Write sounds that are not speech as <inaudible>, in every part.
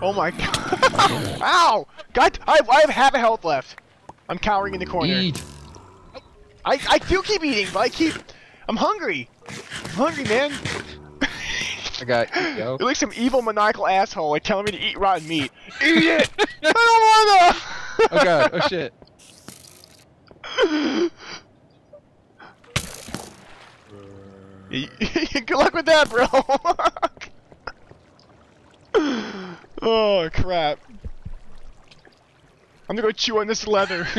Oh my god. <laughs> Ow! God, I have, I have half a health left. I'm cowering in the corner. Eat. I, I do keep eating, but I keep... I'm hungry. I'm hungry, man. I got <laughs> yo. You're like some evil maniacal asshole like telling me to eat rotten meat. Eat it! I don't wanna! Oh god. Oh shit. <laughs> Good luck with that, bro. Oh crap! I'm gonna go chew on this leather. <laughs>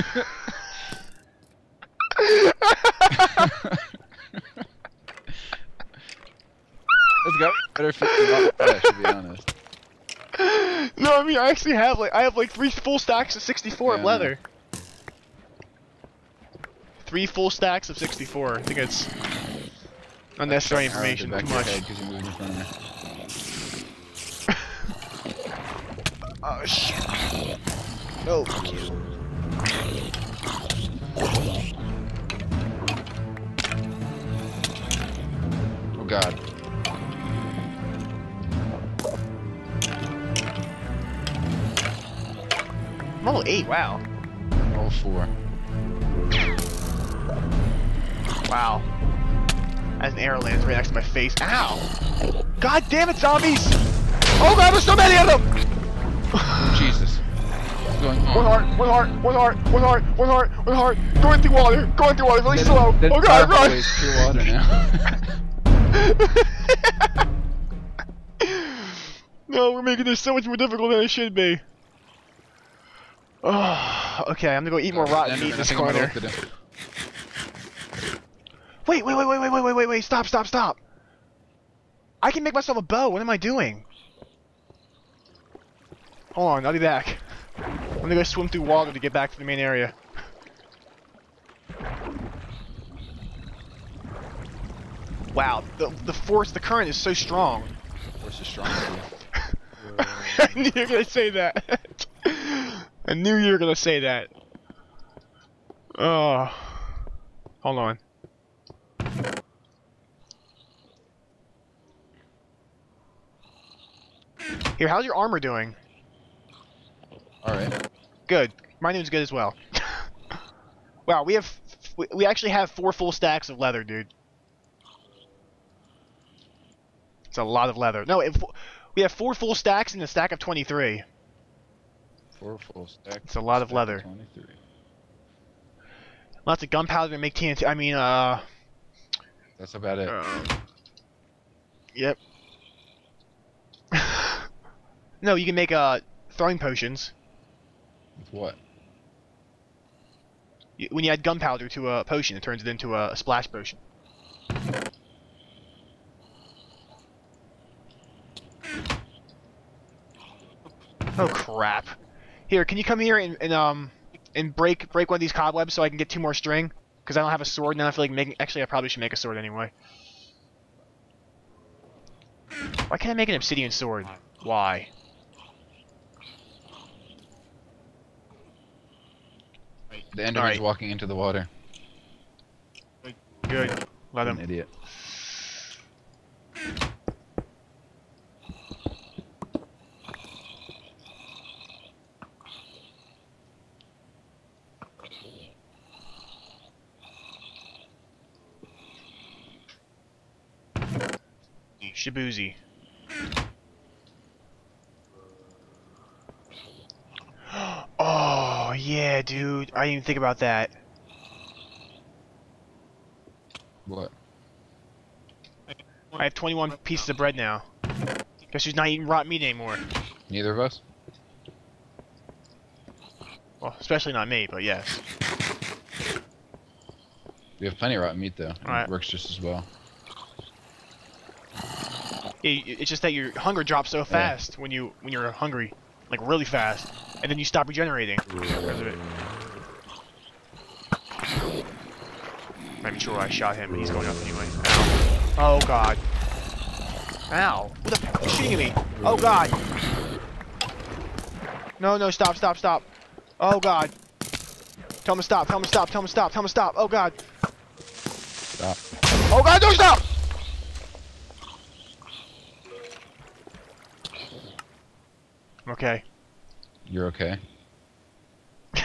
Let's go. Better fit the flesh, to be honest. no, I mean I actually have like I have like three full stacks of 64 of leather. Three full stacks of 64. I think it's unnecessary information. Too much. head 'cause you moved in front of me. Oh shit. Oh, you. Oh god. I'm level 8, wow. Roll four. Wow. As an arrow lands right next to my face. Ow! God damn it, zombies! Oh god, there's so many of them! Jesus. One heart, one heart, one heart, one heart, one heart, one heart. Going through water, going through water, really That- slow. that Oh god, run! water now. <laughs> no, we're making this so much more difficult than it should be. Oh, <sighs> okay, I'm gonna go eat more rotten meat in this think I'm gonna corner. look at it. Wait, wait, wait, wait, wait, wait, wait, wait, wait, stop, stop, stop. I can make myself a bow. What am I doing? Hold on, I'll be back. I'm gonna go swim through water to get back to the main area. Wow, the the force, the current is so strong. Force is strong. <laughs> I knew you were gonna say that. <laughs> I knew you were gonna say that. Oh, hold on. Here, how's your armor doing? Alright. Good. My name's good as well. <laughs> wow, we have we, we actually have four full stacks of leather, dude. It's a lot of leather. No, if, we have four full stacks and a stack of 23. Four full stacks. It's a lot of leather. 23. Lots of gunpowder to make TNT. I mean, uh, That's about it. uh yep. <laughs> no, you can make uh throwing potions. With what? When you add gunpowder to a potion, it turns it into a, a splash potion. Oh crap! Here, can you come here and, and um and break break one of these cobwebs so I can get two more string? Because I don't have a sword now. I feel like making. Actually, I probably should make a sword anyway. Why can't I make an obsidian sword? Why? The Enderman's Alright. walking into the water. Good. Let An him. idiot. Shibuzi. Oh yeah, dude. I didn't even think about that. What? I have 21 pieces of bread now. Guess who's not eating rotten meat anymore? Neither of us? Well, especially not me, but yes. We have plenty of rotten meat though. Alright. It works just as well. Yeah, It's just that your hunger drops so fast when you when you're hungry, like really fast, and then you stop regenerating because of it. Not even sure I shot him, but he's going up anyway. Ow. Oh god. Ow! Who the fuck is shooting at me? Oh god! No, no, stop, stop, stop! Oh god! Tell him to stop, tell him to stop, tell him to stop, tell him to stop! Oh god! Stop. Oh god, don't stop! I'm okay. You're okay. <laughs>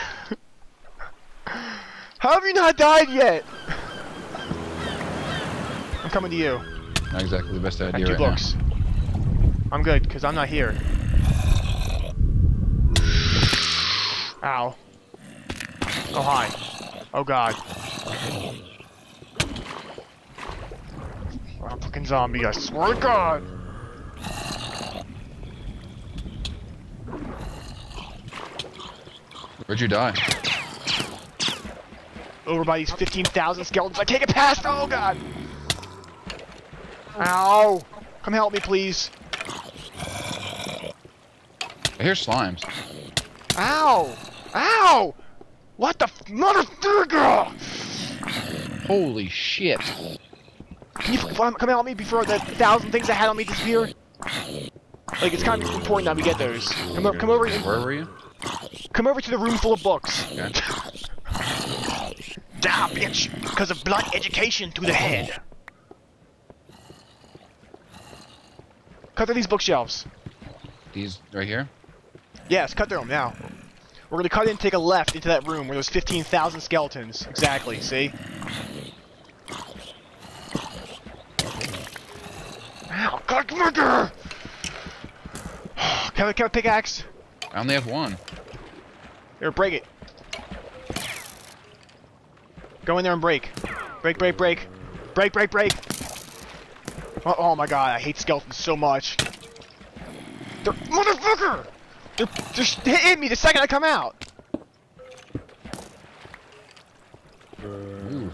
How have you not died yet? I'm coming to you. Not exactly the best idea two right books. I'm good, because I'm not here. Ow. Oh, hi. Oh, God. Oh, fucking zombie, I swear to God. Where'd you die? Over by these 15,000 skeletons. I can't get past. Oh, God. Ow. Come help me, please. I hear slimes. Ow. Ow. What the f- motherfucker? Holy shit. Can you come um, come help me before the thousand things I had on me disappear? Like it's kind of important that we get those. Come, come over, Where were you? come over to the room full of books. Okay. <laughs> Da, bitch! Because of blunt education to the head. Cut through these bookshelves. These right here? Yes, cut through them now. We're gonna cut in and take a left into that room where there's 15,000 skeletons. Exactly, see? Ow, God, murder! Can I, can I pickaxe? I only have one. Here, break it. Go in there and break. Break, break, break. Break, break, break. Oh, oh my god, I hate skeletons so much. They're, motherfucker! They're just hitting me the second I come out. Ooh.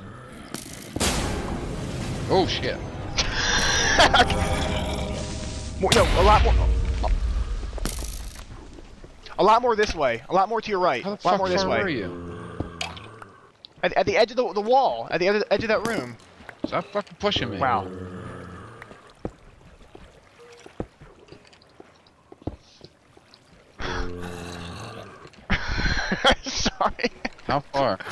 Oh shit. <laughs> More, no, a lot more. A lot more this way. A lot more to your right. How A lot more this way. were you? At, at the edge of the, the wall. At the edge of that room. Stop fucking pushing me. Wow. Sorry. How far? <laughs>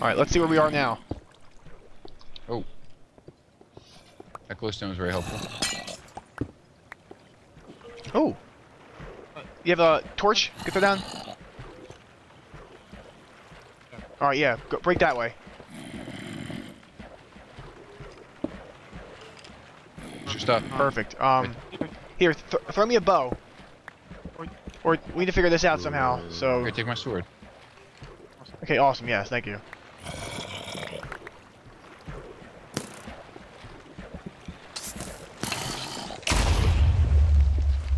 Alright, let's see where we are now. Oh. That glowstone was very helpful. Oh. You have a torch? Get that down. Alright, yeah. Go, break that way. Your stuff? Perfect. Um, here, th throw me a bow. Or we need to figure this out somehow. So, take my sword. okay, awesome. Yes, thank you.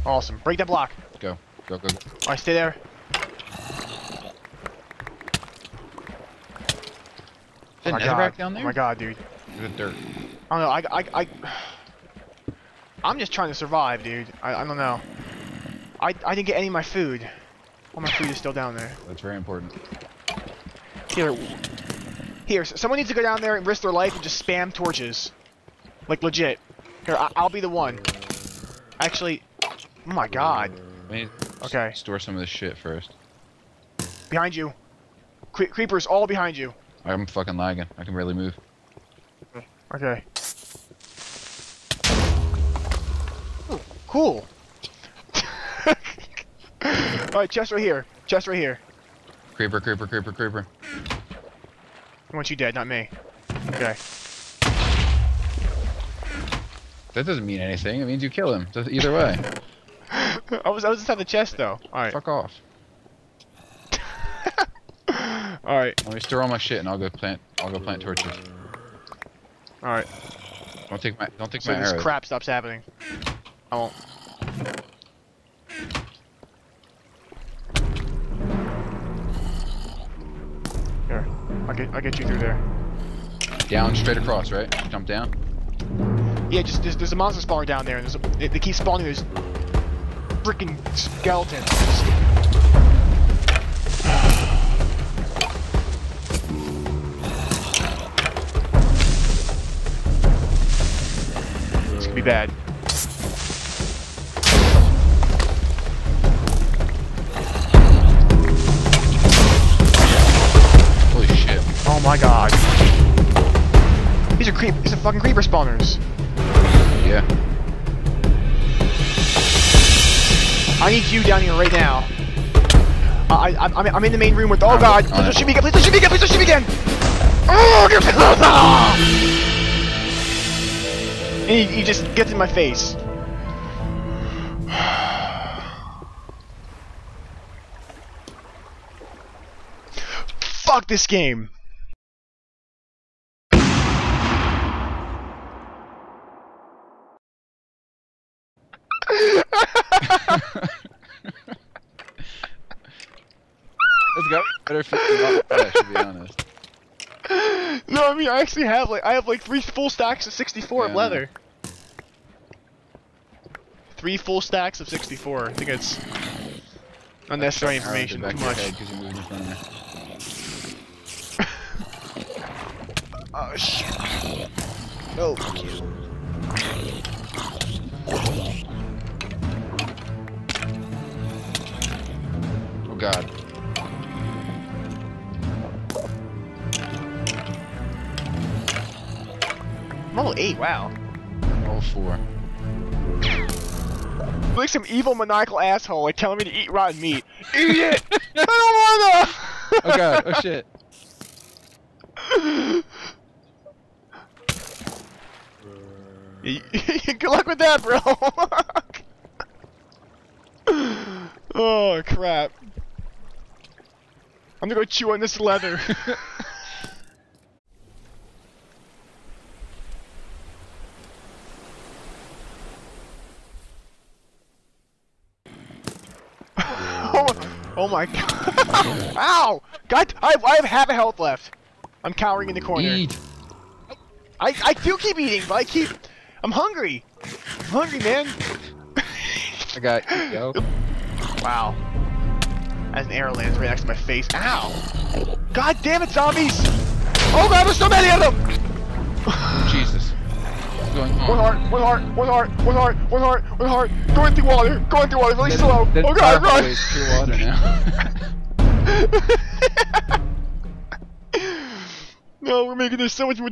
Awesome. Break that block. Go. Go, go, go. All right, stay there. Is oh my god. down there? Oh my oh god, dude. It dirt? I don't know. I, I, I, I'm just trying to survive, dude. I, I don't know. I, I didn't get any of my food. All my food is still down there. That's very important. Here, here. Someone needs to go down there and risk their life and just spam torches, like legit. Here, I, I'll be the one. Actually, oh my god. I need Okay. store some of this shit first. Behind you. Cre creepers all behind you. I'm fucking lagging. I can barely move. Okay. Cool. <laughs> Alright, chest right here. Chest right here. Creeper, creeper, creeper, creeper. I want you dead, not me. Okay. That doesn't mean anything. It means you kill him. So either way. <laughs> I was I was inside the chest though. Alright. Fuck off. <laughs> Alright. Let me store all my shit and I'll go plant. I'll go plant torches. Alright. Don't take my. Don't take So my this arrows. crap stops happening. I won't. Get I'll get you through there. Down, straight across, right? Jump down. Yeah, just there's, there's a monster spawner down there, and there's a, they, they keep spawning those freaking skeletons. This could be bad. My god. These are creep. These are fucking creeper spawners. Yeah. I need you down here right now. I, I, I'm, I'm in the main room with. Oh I'm god! Please don't shoot me again! Please don't shoot me again! Please don't shoot me again! Oh, get And he, he just gets in my face. <sighs> Fuck this game. It's got better feeling about the flesh, to be honest. No, I mean I actually have like I have like three full stacks of 64 of leather. Three full stacks of 64. I think it's unnecessary information. Too much. head 'cause you moved in front of me. <laughs> Oh shit. Oh god. Level 8, wow. Roll four. like some evil maniacal asshole like telling me to eat rotten meat. <laughs> Eat it! I don't wanna! Oh god. Oh shit. <laughs> Good luck with that, bro. <laughs> oh crap! I'm gonna go chew on this leather. oh, <laughs> oh my god! Ow! God, I have, I have half a health left. I'm cowering in the corner. Eat. I, I do keep eating, but I keep. I'm hungry. I'm hungry, man. I got you, yo. wow. As an arrow lands right next to my face. Ow! God damn it, zombies! Oh god, there's so many of them! <sighs> Jesus. What's going on? One heart, one heart, one heart, one heart, one heart, one heart. Going through water, going through water, really That- slow. that Oh god, run! pure water now. <laughs> no, we're making this so much more